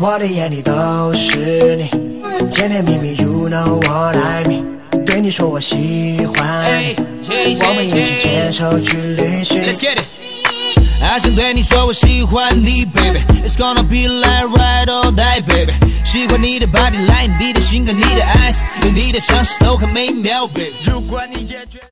我的眼里都是你，甜甜蜜蜜，You know what I mean。对你说我喜欢你，我们一起牵手去旅行。Let's get it。还想对你说我喜欢你，baby。It's gonna be like ride or die, baby。喜欢你的 body line，你的性格，你的 eyes，有你的城市都很美妙，baby。如果你也觉得